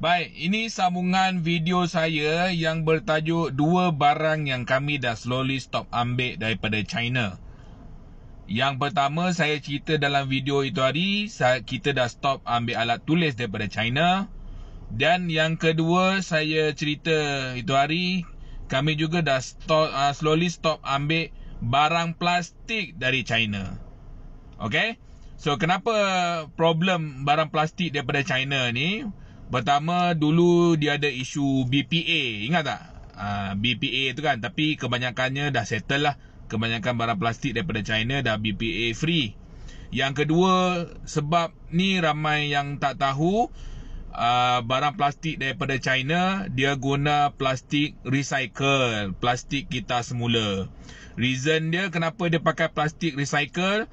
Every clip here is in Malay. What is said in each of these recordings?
Baik, ini sambungan video saya yang bertajuk dua barang yang kami dah slowly stop ambil daripada China. Yang pertama saya cerita dalam video itu hari, kita dah stop ambil alat tulis daripada China. Dan yang kedua saya cerita itu hari, kami juga dah stop, uh, slowly stop ambil barang plastik dari China. Okay? So kenapa problem barang plastik daripada China ni? Pertama dulu dia ada isu BPA Ingat tak? Uh, ah, BPA tu kan Tapi kebanyakannya dah settle lah. Kebanyakan barang plastik daripada China dah BPA free. Yang kedua Sebab ni ramai yang tak tahu uh, Barang plastik daripada China Dia guna plastik recycle Plastik kita semula. Reason dia kenapa dia pakai plastik recycle?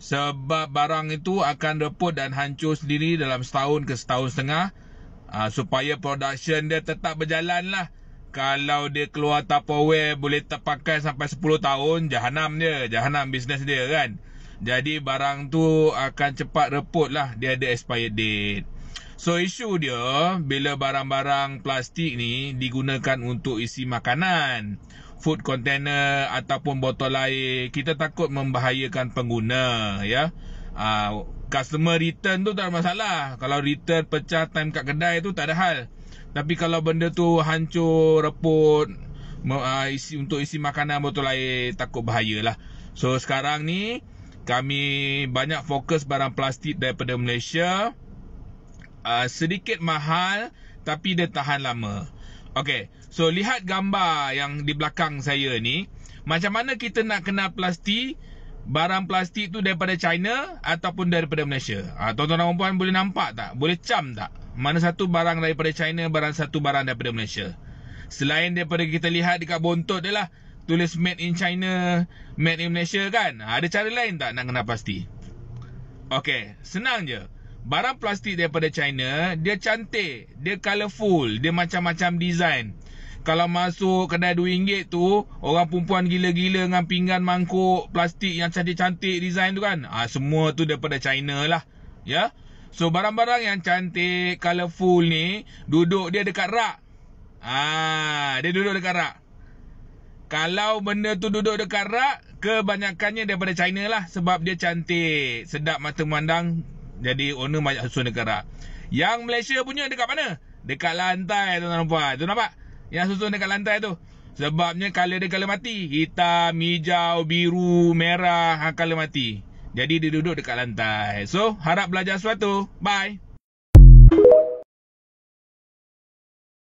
Sebab barang itu akan reput dan hancur sendiri dalam setahun ke setahun setengah uh, supaya production dia tetap berjalan lah. Kalau dia keluar Tupperware boleh terpakai sampai 10 tahun, jahanam dia, jahanam bisnes dia kan. Jadi barang tu akan cepat reput lah, dia ada expired date. So isu dia, bila barang-barang plastik ni digunakan untuk isi makanan, food container ataupun botol air, kita takut membahayakan pengguna ya. Uh, customer return tu tak ada masalah. Kalau return pecah time kat kedai tu tak ada hal. Tapi kalau benda tu hancur, reput, uh, isi, untuk isi makanan botol air, takut bahayalah. So sekarang ni, kami banyak fokus barang plastik daripada Malaysia. Uh, sedikit mahal, tapi dia tahan lama. Okay, so lihat gambar yang di belakang saya ni. Macam mana kita nak kenal plastik barang plastik tu daripada China ataupun daripada Malaysia. Ha, tuan-tuan dan puan boleh nampak tak? Boleh cam tak? Mana satu barang daripada China, barang satu barang daripada Malaysia. Selain daripada kita lihat dekat bontot dia lah. Tulis made in China, made in Malaysia kan? Ha, ada cara lain tak nak kena pasti? Okay, senang je. Barang plastik daripada China, dia cantik, dia colourful, dia macam-macam design. Kalau masuk kedai RM2 tu Orang perempuan gila-gila dengan pinggan mangkuk Plastik yang cantik-cantik design tu kan? Ha, Semua tu daripada China lah Ya? So barang-barang yang cantik Colourful ni Duduk dia dekat rak. Ah, Dia duduk dekat rak. Kalau benda tu duduk dekat rak Kebanyakannya daripada China lah Sebab dia cantik Sedap mata memandang Jadi owner banyak susun dekat rak. Yang Malaysia punya dekat mana? Dekat lantai tuan-tuan puan. Tu nampak? Yang susun dekat lantai tu. Sebabnya color dia color mati. Hitam, hijau, biru, merah ha, Color mati. Jadi dia duduk dekat lantai. So harap belajar sesuatu. Bye